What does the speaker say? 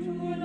You.